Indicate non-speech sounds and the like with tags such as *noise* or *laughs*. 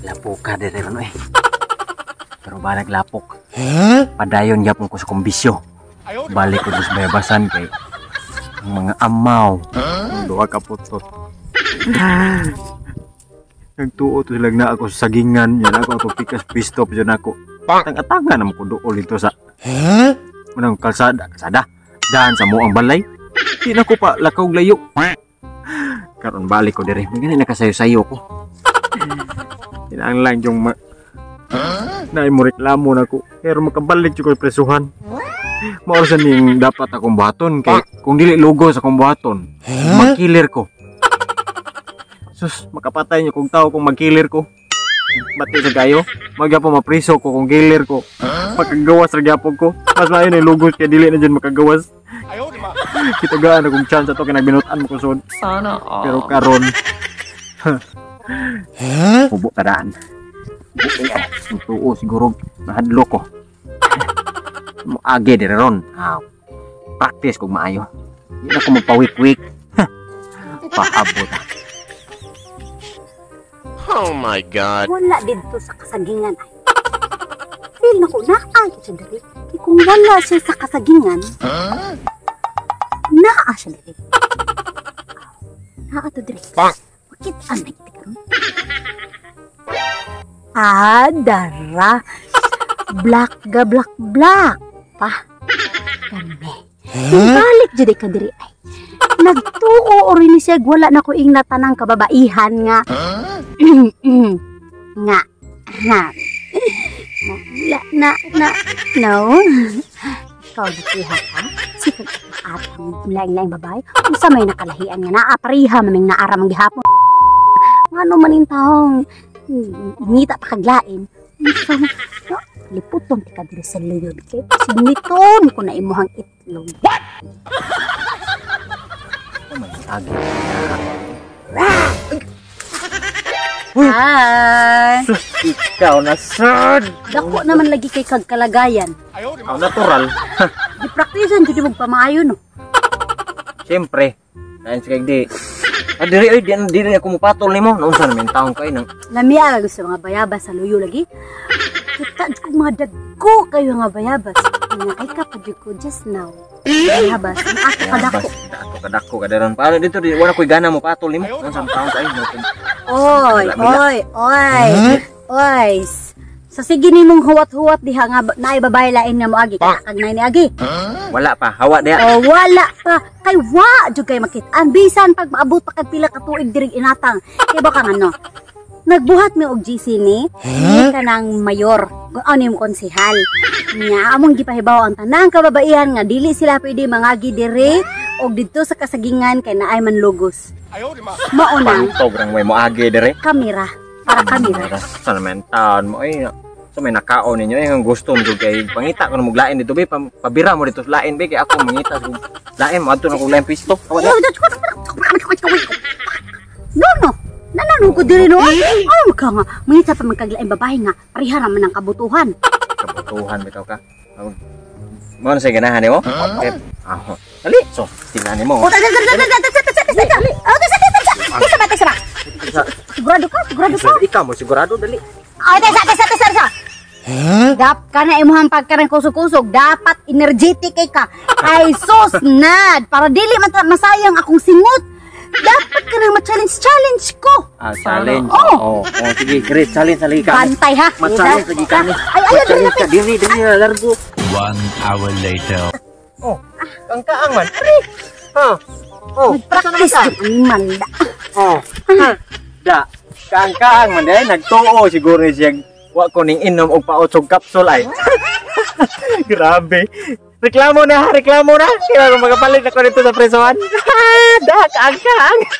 Lapok ka dire ron eh. Pero ba naglapok? Padayon yapon ko sa kumbisyo. Balik ko sa bayabasan kay ang mga amaw. Duha ka putot. Nagtuo to silang na ako sa sagingan. Yan ako to pikas pistop dyan ako. Tang-atangan naman ko doon dito sa manang kalsada. Kalsada. Daan sa muang balay. Di na ko pa lakaw layo. Karon balik ko dire. May ganun nakasayo-sayo ko. *laughs* Inang lang yung ma... Na mo reklamo na ko. Pero makabalik yung ko presuhan. Maurasan ning dapat akong buhaton kay kung dili lugo sa akong buhaton, makilir ko. Sus, makapatay niyo kung tao kung magkilir ko. Bati sa kayo, magyapo mapriso ko kung kilir ko. Makagawas ra gyapon ko. Mas maayo ni lugos kay dili na dyan makagawas. Kita gaan akong chance ato kay nagbinutan mo ko sud. Sana all. Pero karon *laughs* Hubo kadaan. Ang tuo siguro mahadlo ko. Mo age dire ron. Ah, practice kog maayo. Di na ko magpawik-wik. *laughs* Paabot. ah. Oh my god. Wala dito sa kasagingan ay. Feel na ko na ay dali. Kaya kung wala siya sa kasagingan, naa siya dali. Naa to. Pak! Bakit ang nagiti karon? Ah, dara. Black ga black black. Pa. Kami. Balik jud ka diri ay. Nagtuo ori ni siya wala na ko ing natanang kababaihan nga. nga. Ha. Na, na, na, no. Ikaw nakuha ka? Sikag at ang laing-laing babae. Kung sa may nakalahian nga naa, pariha maming naara mang gihapon. Ano man yung taong ngita pa kaglain. So, no, liputon ka diri sa luyod. Kaya siniton ko na imuhang itlog. Age. Hi! Sus, ikaw na sad. Dako naman lagi kay kag kalagayan. Ikaw natural. *laughs* Di praktisan jud mo pamayo no. *laughs* Siyempre. Dahil sa di. Ah, diri ay di di ako mupatol nimo. Naunsa na min taong kay nang Lamia gusto mga bayabas sa luyo lagi. Kita ko mga dagko kayo nga bayabas. Nakay ka pa ko just now. Bayabas, ang ako kadako. Ako kadako kadaron. Paano dito di wala koy gana mo patol nimo. Naunsa man taong kay mo. Oy, oy, oy. Oy. Sa sige nimong huwat-huwat diha nga naay babae lain nga mo agi kag nay ni agi. Wala pa. Hawa diha. O wala pa kay wa jud kay makit-an bisan pag maabot pa kag pila ka tuig diri inatang. Kay ba kang ano? Nagbuhat mi og GC ni, ni kanang mayor, kung ano yung konsehal. Nya among gipahibaw ang tanang kababaihan nga dili sila pwede mangagi diri og didto sa kasagingan kay naay man lugos. Maunang Pantog rang way mo agi dire. kamera para kamera. Sa naman taon mo ay so may nakaon ninyo ay ang gusto mo kay pangita ko na muglain dito be pabira mo dito lain be kay ako mangita sa lain mo adto na lain pisto. Awa na. No, no. Nananong ko diri no. Oh, ka nga. Mangita pa magkaglaing babae nga. Pareha naman ng kabutuhan. Kabutuhan bitaw ka. Mo na sa ganahan? Okay. Aho. Dali. So, sila nimo. Oh. Oh, tata. Tasa ba, tasa ba? Sigurado ka? Sigurado ka? Ikaw mo sigurado dali. Oh, tasa, tasa, tasa, tasa. Dap ka na imuhang pagkarang kusog-kusog. Dapat energetic kay ka. Ay, *laughs* sus, nad. Para dili masayang akong singot. Dapat ka na ma-challenge-challenge ko. Ah, challenge. Oh. Oh, oh sige, great challenge lagi ka. Bantay ha. Ma-challenge lagi ka ni. Ay, ay, ay, ka diri diri na largo. One hour later. Oh, kang kaang man. Ari. Ha. Oh, Practice ka animal da. Oh. Da. Kaang kaang man dai nagtuo siguro siya wa ko ning inom og paotsog kapsul ay. *laughs* Grabe. Reklamo na, reklamo na. Kaya magapalit ako dito sa presohan. *laughs* da, kaang kaang. *laughs*